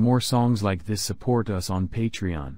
more songs like this support us on Patreon.